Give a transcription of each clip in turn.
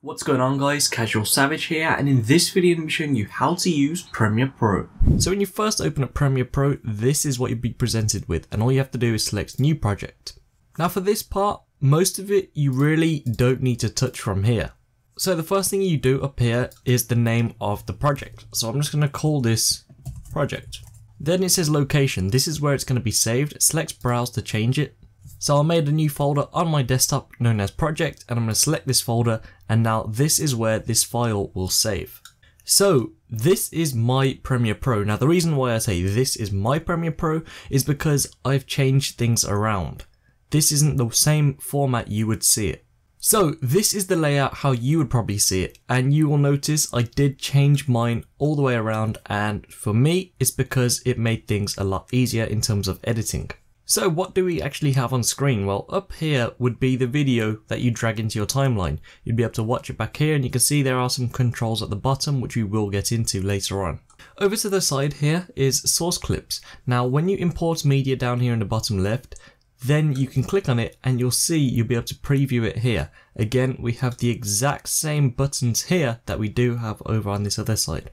What's going on guys, Casual Savage here and in this video I'm showing you how to use Premiere Pro. So when you first open up Premiere Pro, this is what you'll be presented with and all you have to do is select new project. Now for this part, most of it you really don't need to touch from here. So the first thing you do up here is the name of the project. So I'm just going to call this project. Then it says location, this is where it's going to be saved, select browse to change it so I made a new folder on my desktop known as project and I'm going to select this folder and now this is where this file will save. So this is my Premiere Pro. Now the reason why I say this is my Premiere Pro is because I've changed things around. This isn't the same format you would see it. So this is the layout how you would probably see it and you will notice I did change mine all the way around and for me it's because it made things a lot easier in terms of editing. So what do we actually have on screen? Well, up here would be the video that you drag into your timeline. You'd be able to watch it back here and you can see there are some controls at the bottom which we will get into later on. Over to the side here is source clips. Now when you import media down here in the bottom left, then you can click on it and you'll see you'll be able to preview it here. Again, we have the exact same buttons here that we do have over on this other side.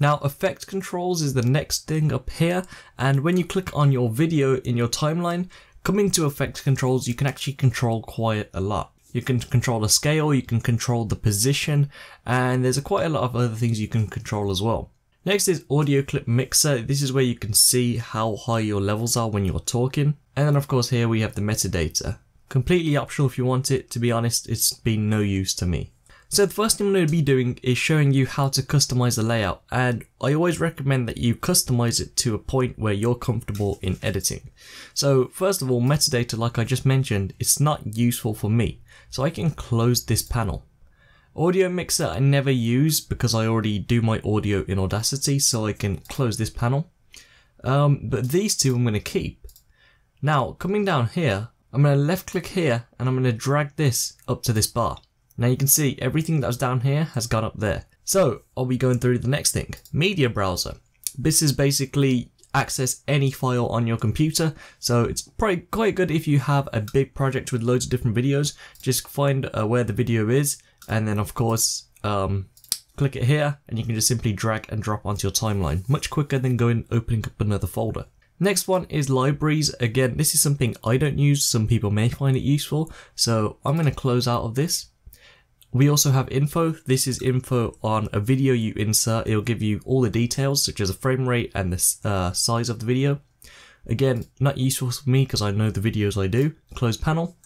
Now effect controls is the next thing up here and when you click on your video in your timeline, coming to effect controls you can actually control quite a lot. You can control the scale, you can control the position and there's a quite a lot of other things you can control as well. Next is audio clip mixer. This is where you can see how high your levels are when you're talking. And then of course here we have the metadata. Completely optional if you want it, to be honest it's been no use to me. So the first thing I'm going to be doing is showing you how to customize the layout and I always recommend that you customize it to a point where you're comfortable in editing. So first of all metadata like I just mentioned it's not useful for me so I can close this panel. Audio mixer I never use because I already do my audio in Audacity so I can close this panel. Um, but these two I'm going to keep. Now coming down here I'm going to left click here and I'm going to drag this up to this bar. Now you can see everything that was down here has gone up there. So are we going through the next thing? Media browser. This is basically access any file on your computer. So it's probably quite good if you have a big project with loads of different videos. Just find uh, where the video is and then of course um, click it here and you can just simply drag and drop onto your timeline. Much quicker than going opening up another folder. Next one is libraries. Again, this is something I don't use. Some people may find it useful. So I'm going to close out of this we also have info. This is info on a video you insert. It'll give you all the details, such as the frame rate and the uh, size of the video. Again, not useful for me because I know the videos I do. Close panel.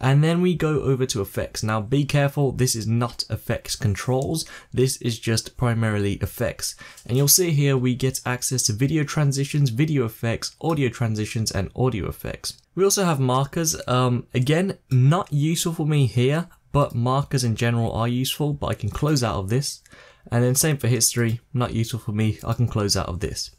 And then we go over to effects. Now be careful, this is not effects controls, this is just primarily effects. And you'll see here we get access to video transitions, video effects, audio transitions, and audio effects. We also have markers, um, again, not useful for me here, but markers in general are useful, but I can close out of this. And then same for history, not useful for me, I can close out of this.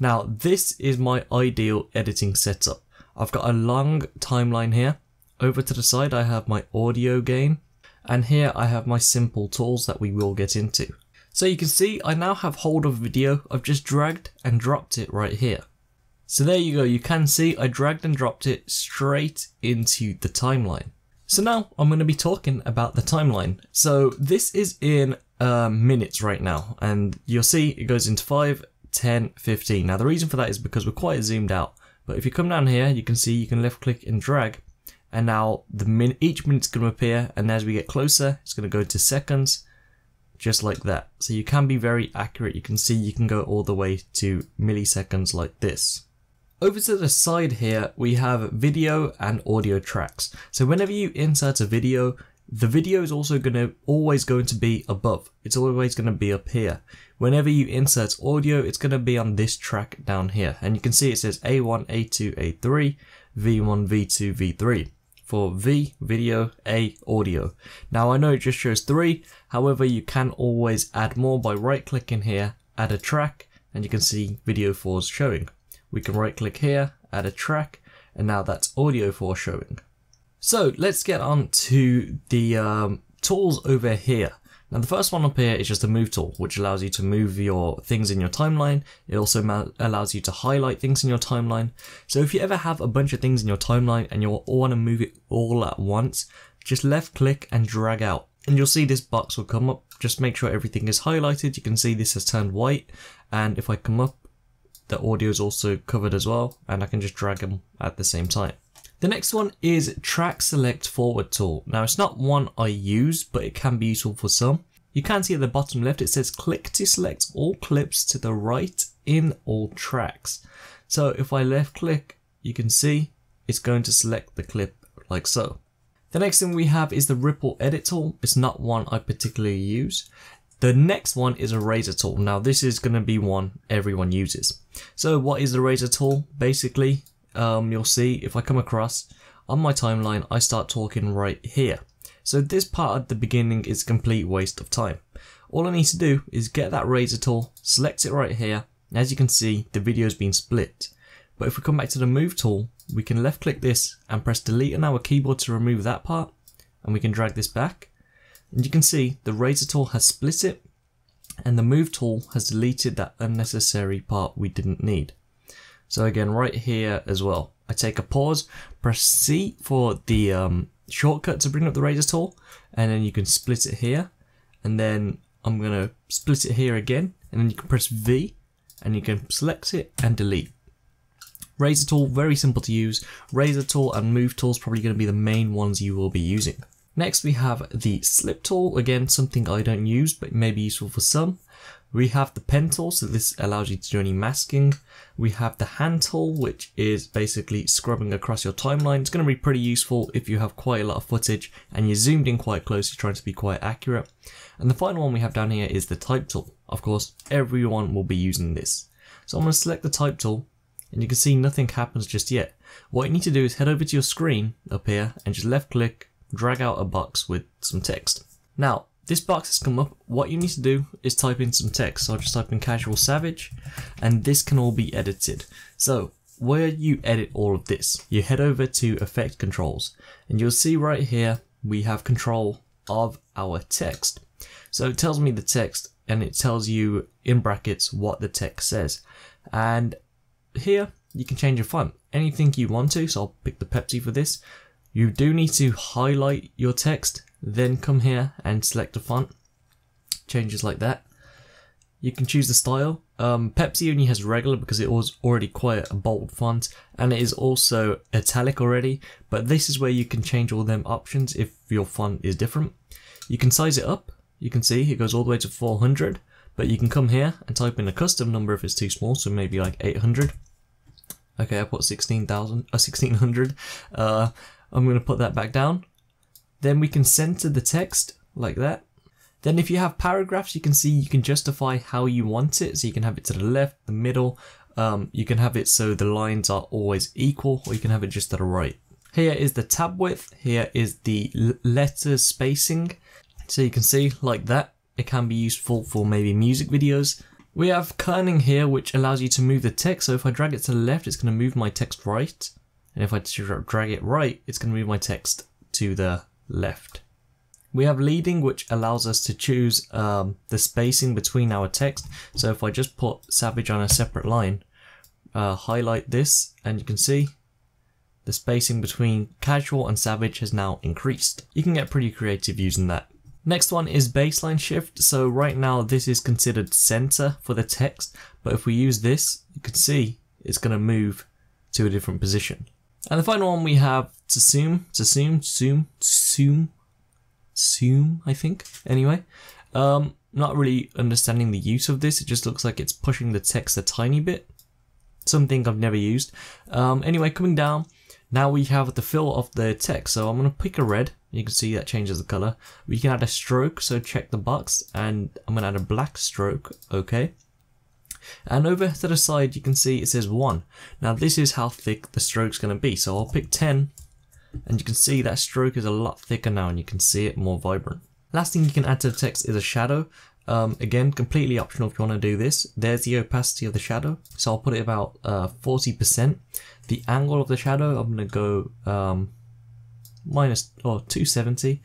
Now this is my ideal editing setup. I've got a long timeline here. Over to the side I have my audio gain, and here I have my simple tools that we will get into. So you can see I now have hold of video, I've just dragged and dropped it right here. So there you go, you can see I dragged and dropped it straight into the timeline. So now I'm going to be talking about the timeline. So this is in uh, minutes right now, and you'll see it goes into 5, 10, 15. Now the reason for that is because we're quite zoomed out. But if you come down here, you can see you can left click and drag, and now the min each minute's going to appear, and as we get closer, it's going to go to seconds, just like that. So you can be very accurate. You can see you can go all the way to milliseconds like this. Over to the side here, we have video and audio tracks. So whenever you insert a video, the video is also going to always going to be above. It's always going to be up here. Whenever you insert audio, it's going to be on this track down here. And you can see it says A1, A2, A3, V1, V2, V3. For V, video, A, audio. Now I know it just shows three, however you can always add more by right clicking here, add a track, and you can see video 4 is showing. We can right click here, add a track, and now that's audio for showing. So let's get on to the um, tools over here. Now the first one up here is just a move tool, which allows you to move your things in your timeline. It also allows you to highlight things in your timeline. So if you ever have a bunch of things in your timeline and you want to move it all at once, just left click and drag out. and you'll see this box will come up. Just make sure everything is highlighted. You can see this has turned white and if I come up, the audio is also covered as well and I can just drag them at the same time. The next one is Track Select Forward Tool. Now it's not one I use, but it can be useful for some. You can see at the bottom left it says click to select all clips to the right in all tracks. So if I left click, you can see it's going to select the clip like so. The next thing we have is the Ripple Edit tool. It's not one I particularly use. The next one is a razor tool. Now this is going to be one everyone uses. So what is the razor tool? Basically, um, you'll see if I come across on my timeline, I start talking right here. So this part at the beginning is a complete waste of time. All I need to do is get that razor tool, select it right here. As you can see, the video has been split. But if we come back to the move tool, we can left click this and press delete on our keyboard to remove that part. And we can drag this back. And you can see the razor tool has split it and the move tool has deleted that unnecessary part we didn't need. So again, right here as well, I take a pause, press C for the um, shortcut to bring up the razor tool, and then you can split it here, and then I'm gonna split it here again, and then you can press V, and you can select it and delete. Razor tool, very simple to use. Razor tool and move tool is probably going to be the main ones you will be using. Next we have the slip tool, again something I don't use but may be useful for some. We have the pen tool, so this allows you to do any masking. We have the hand tool, which is basically scrubbing across your timeline. It's going to be pretty useful if you have quite a lot of footage and you're zoomed in quite close, you're trying to be quite accurate. And the final one we have down here is the type tool. Of course, everyone will be using this. So I'm going to select the type tool and you can see nothing happens just yet. What you need to do is head over to your screen up here and just left click, drag out a box with some text. Now, this box has come up. What you need to do is type in some text. So I'll just type in casual savage and this can all be edited. So where you edit all of this, you head over to effect controls and you'll see right here we have control of our text. So it tells me the text and it tells you in brackets what the text says. And here you can change your font, anything you want to. So I'll pick the Pepsi for this. You do need to highlight your text then come here and select a font. Changes like that. You can choose the style. Um, Pepsi only has regular because it was already quite a bold font and it is also italic already, but this is where you can change all them options if your font is different. You can size it up. You can see it goes all the way to 400, but you can come here and type in a custom number if it's too small, so maybe like 800. Okay, I put 16,000, uh, 1600. Uh, I'm going to put that back down then we can center the text like that. Then if you have paragraphs, you can see you can justify how you want it. So you can have it to the left, the middle. Um, you can have it so the lines are always equal, or you can have it just to the right. Here is the tab width. Here is the letter spacing. So you can see like that. It can be useful for maybe music videos. We have kerning here, which allows you to move the text. So if I drag it to the left, it's going to move my text right. And if I drag it right, it's going to move my text to the left. We have leading, which allows us to choose um, the spacing between our text. So if I just put Savage on a separate line, uh, highlight this, and you can see the spacing between casual and savage has now increased. You can get pretty creative using that. Next one is baseline shift. So right now this is considered center for the text, but if we use this, you can see it's going to move to a different position. And the final one we have to zoom, zoom, zoom, zoom, I think. Anyway, um, not really understanding the use of this. It just looks like it's pushing the text a tiny bit. Something I've never used. Um, anyway, coming down, now we have the fill of the text. So I'm going to pick a red. You can see that changes the color. We can add a stroke, so check the box, and I'm going to add a black stroke. Okay. And over to the side you can see it says 1. Now this is how thick the stroke's going to be. So I'll pick 10 and you can see that stroke is a lot thicker now and you can see it more vibrant. Last thing you can add to the text is a shadow. Um, again, completely optional if you want to do this. There's the opacity of the shadow. So I'll put it about uh, 40%. The angle of the shadow, I'm going to go um, minus or 270.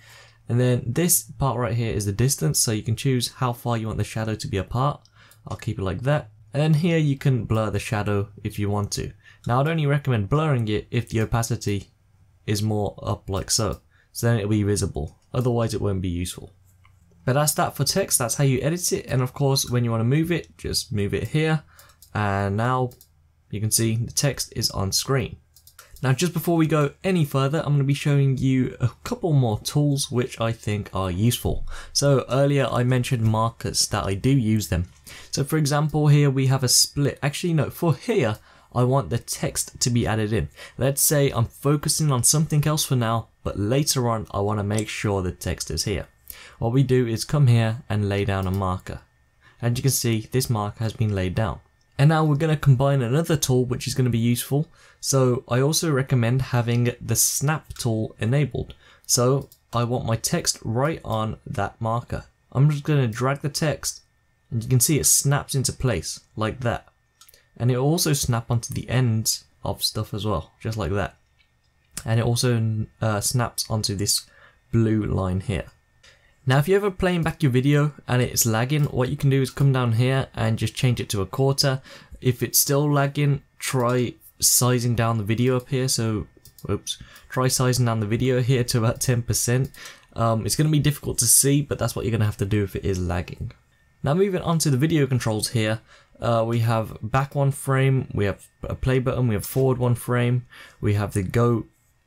And then this part right here is the distance. So you can choose how far you want the shadow to be apart. I'll keep it like that. And then here you can blur the shadow if you want to. Now I'd only recommend blurring it if the opacity is more up like so. So then it'll be visible. otherwise it won't be useful. But that's that for text, that's how you edit it, and of course when you want to move it, just move it here, and now you can see the text is on screen. Now just before we go any further, I'm going to be showing you a couple more tools which I think are useful. So earlier I mentioned markers that I do use them. So for example here we have a split, actually no, for here I want the text to be added in. Let's say I'm focusing on something else for now, but later on I want to make sure the text is here. What we do is come here and lay down a marker. And you can see this marker has been laid down. And now we're going to combine another tool which is going to be useful. So I also recommend having the snap tool enabled. So I want my text right on that marker. I'm just going to drag the text and you can see it snaps into place like that. And it also snap onto the ends of stuff as well, just like that. And it also uh, snaps onto this blue line here. Now if you're ever playing back your video and it's lagging, what you can do is come down here and just change it to a quarter. If it's still lagging, try sizing down the video up here. So, oops, try sizing down the video here to about 10%. Um, it's going to be difficult to see, but that's what you're going to have to do if it is lagging. Now moving on to the video controls here, uh, we have back one frame, we have a play button, we have forward one frame, we have the go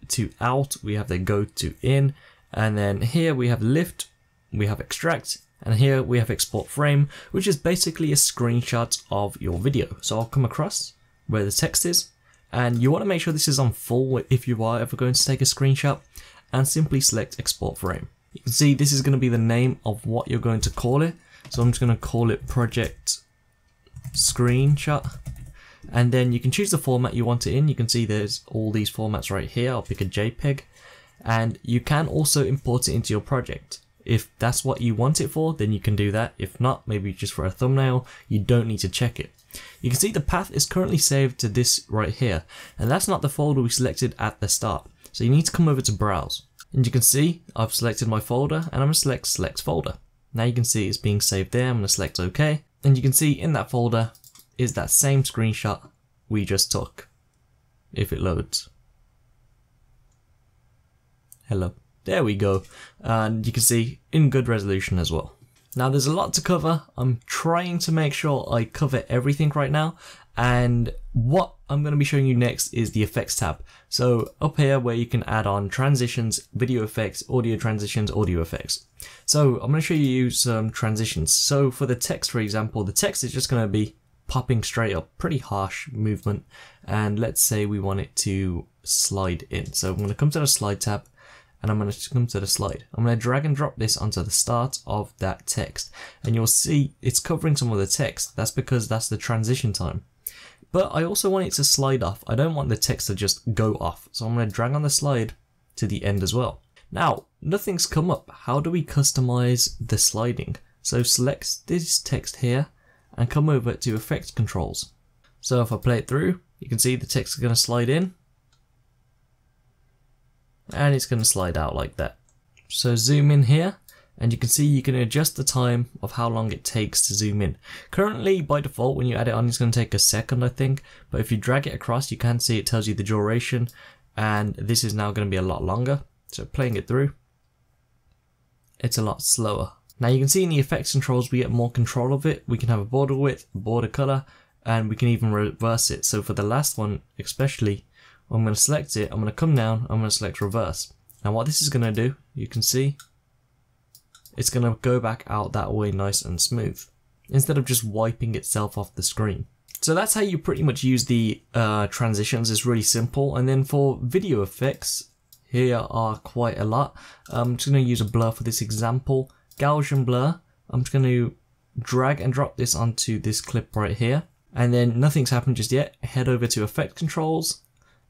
to out, we have the go to in, and then here we have lift, we have extract, and here we have export frame, which is basically a screenshot of your video. So I'll come across where the text is, and you want to make sure this is on full if you are ever going to take a screenshot, and simply select export frame. You can see this is going to be the name of what you're going to call it. So I'm just going to call it project screenshot. And then you can choose the format you want it in. You can see there's all these formats right here. I'll pick a JPEG. And you can also import it into your project. If that's what you want it for, then you can do that. If not, maybe just for a thumbnail, you don't need to check it. You can see the path is currently saved to this right here, and that's not the folder we selected at the start. So you need to come over to browse. And you can see I've selected my folder and I'm going to select select folder. Now you can see it's being saved there, I'm going to select OK. And you can see in that folder is that same screenshot we just took. If it loads. Hello. There we go. And you can see in good resolution as well. Now there's a lot to cover. I'm trying to make sure I cover everything right now. And what I'm going to be showing you next is the effects tab. So up here where you can add on transitions, video effects, audio transitions, audio effects. So I'm going to show you some transitions. So for the text, for example, the text is just going to be popping straight up, pretty harsh movement. And let's say we want it to slide in. So I'm going to come to the slide tab and I'm going to come to the slide. I'm going to drag and drop this onto the start of that text and you'll see it's covering some of the text. That's because that's the transition time. But I also want it to slide off. I don't want the text to just go off. So I'm going to drag on the slide to the end as well. Now, nothing's come up. How do we customize the sliding? So select this text here and come over to effect controls. So if I play it through, you can see the text is going to slide in and it's going to slide out like that. So zoom in here and you can see you can adjust the time of how long it takes to zoom in. Currently by default when you add it on it's going to take a second I think but if you drag it across you can see it tells you the duration and this is now going to be a lot longer so playing it through it's a lot slower. Now you can see in the effects controls we get more control of it. We can have a border width, border color and we can even reverse it. So for the last one especially I'm going to select it, I'm going to come down, I'm going to select reverse. Now what this is going to do, you can see, it's going to go back out that way nice and smooth, instead of just wiping itself off the screen. So that's how you pretty much use the uh, transitions, it's really simple. And then for video effects, here are quite a lot. I'm just going to use a blur for this example. Gaussian blur, I'm just going to drag and drop this onto this clip right here. And then nothing's happened just yet. Head over to effect controls,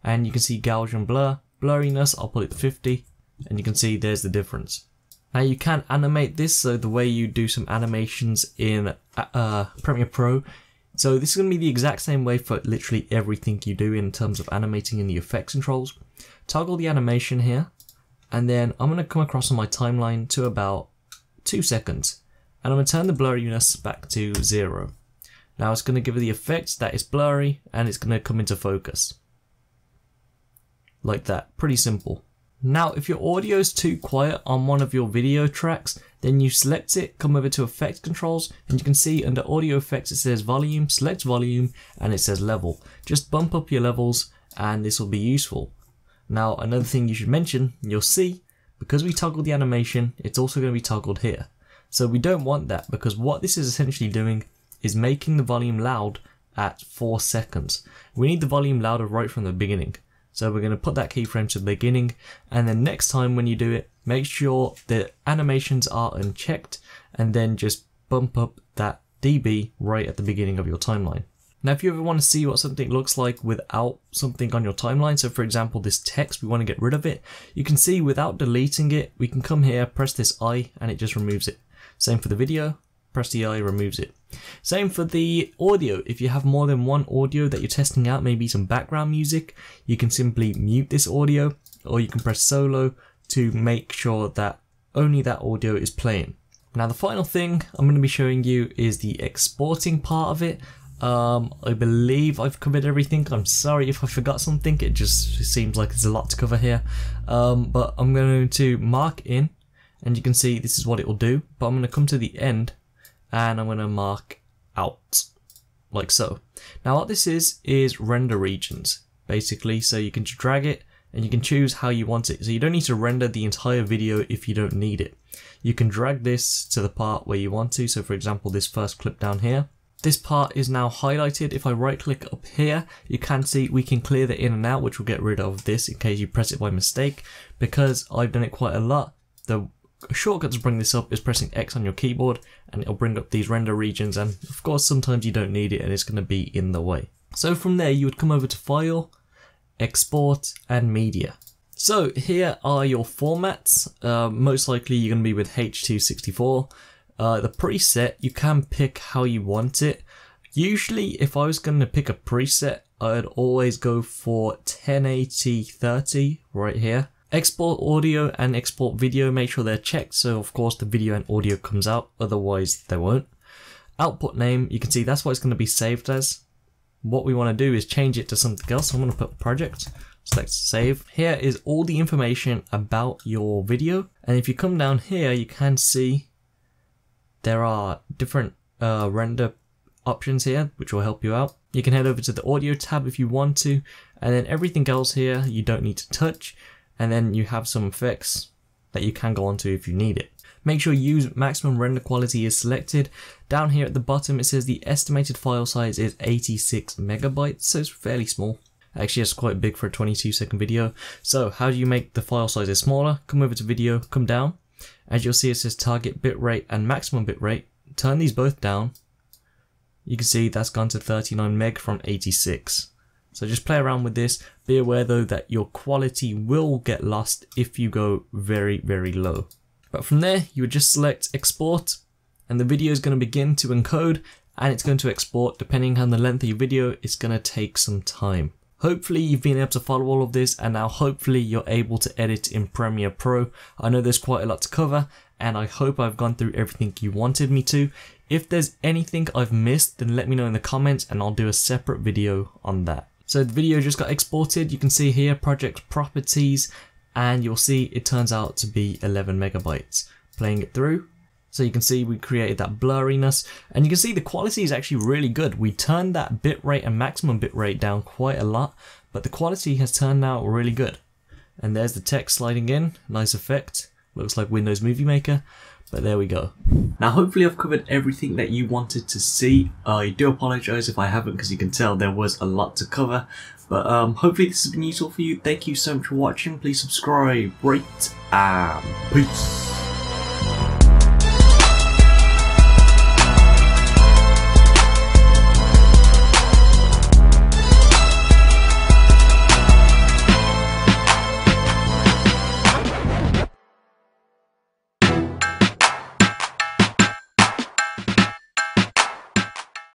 and you can see Gaussian blur, blurriness, I'll put it to 50 and you can see there's the difference. Now you can animate this so the way you do some animations in uh, Premiere Pro. So this is going to be the exact same way for literally everything you do in terms of animating in the effects controls. Toggle the animation here and then I'm going to come across on my timeline to about 2 seconds and I'm going to turn the blurriness back to 0. Now it's going to give the effect that it's blurry and it's going to come into focus like that. Pretty simple. Now, if your audio is too quiet on one of your video tracks, then you select it, come over to effect controls, and you can see under audio effects it says volume, select volume, and it says level. Just bump up your levels and this will be useful. Now, another thing you should mention, you'll see, because we toggled the animation, it's also going to be toggled here. So we don't want that because what this is essentially doing is making the volume loud at 4 seconds. We need the volume louder right from the beginning. So we're going to put that keyframe to the beginning and then next time when you do it, make sure the animations are unchecked and then just bump up that dB right at the beginning of your timeline. Now if you ever want to see what something looks like without something on your timeline, so for example this text, we want to get rid of it, you can see without deleting it, we can come here, press this I and it just removes it. Same for the video, press the eye removes it. Same for the audio. If you have more than one audio that you're testing out, maybe some background music, you can simply mute this audio or you can press solo to make sure that only that audio is playing. Now the final thing I'm going to be showing you is the exporting part of it. Um, I believe I've covered everything. I'm sorry if I forgot something. It just seems like there's a lot to cover here. Um, but I'm going to mark in and you can see this is what it will do. But I'm going to come to the end and I'm going to mark out like so. Now what this is, is render regions basically. So you can drag it and you can choose how you want it. So you don't need to render the entire video if you don't need it. You can drag this to the part where you want to. So for example, this first clip down here. This part is now highlighted. If I right click up here, you can see we can clear the in and out, which will get rid of this in case you press it by mistake. Because I've done it quite a lot, the shortcut to bring this up is pressing X on your keyboard and it'll bring up these render regions and of course sometimes you don't need it and it's going to be in the way. So from there you would come over to File, Export and Media. So here are your formats. Uh, most likely you're going to be with H264. Uh, the preset, you can pick how you want it. Usually if I was going to pick a preset, I'd always go for 1080 30 right here. Export audio and export video, make sure they're checked so of course the video and audio comes out, otherwise they won't. Output name, you can see that's what it's going to be saved as. What we want to do is change it to something else, so I'm going to put project, select save. Here is all the information about your video and if you come down here you can see there are different uh, render options here which will help you out. You can head over to the audio tab if you want to and then everything else here you don't need to touch and then you have some effects that you can go onto if you need it. Make sure use maximum render quality is selected. Down here at the bottom it says the estimated file size is 86 megabytes, so it's fairly small. Actually it's quite big for a 22 second video. So how do you make the file sizes smaller? Come over to video, come down. As you'll see it says target bitrate and maximum bitrate. Turn these both down. You can see that's gone to 39 meg from 86. So just play around with this. Be aware though that your quality will get lost if you go very, very low. But from there, you would just select export and the video is going to begin to encode and it's going to export depending on the length of your video. It's going to take some time. Hopefully you've been able to follow all of this and now hopefully you're able to edit in Premiere Pro. I know there's quite a lot to cover and I hope I've gone through everything you wanted me to. If there's anything I've missed then let me know in the comments and I'll do a separate video on that. So the video just got exported. You can see here project properties and you'll see it turns out to be 11 megabytes. Playing it through. So you can see we created that blurriness and you can see the quality is actually really good. We turned that bitrate and maximum bitrate down quite a lot, but the quality has turned out really good. And there's the text sliding in, nice effect. Looks like Windows Movie Maker. But there we go. Now hopefully I've covered everything that you wanted to see. I do apologise if I haven't because you can tell there was a lot to cover. But um, hopefully this has been useful for you. Thank you so much for watching. Please subscribe, rate, and peace.